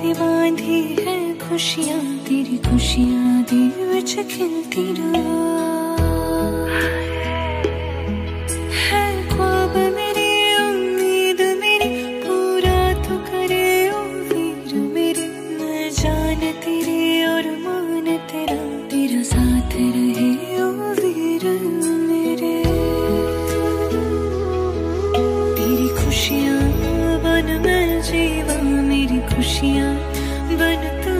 से बांधी है खुशियाँ तेरी खुशियाँ दिल विच खिलती रहा मेरी खुशियाँ बन तू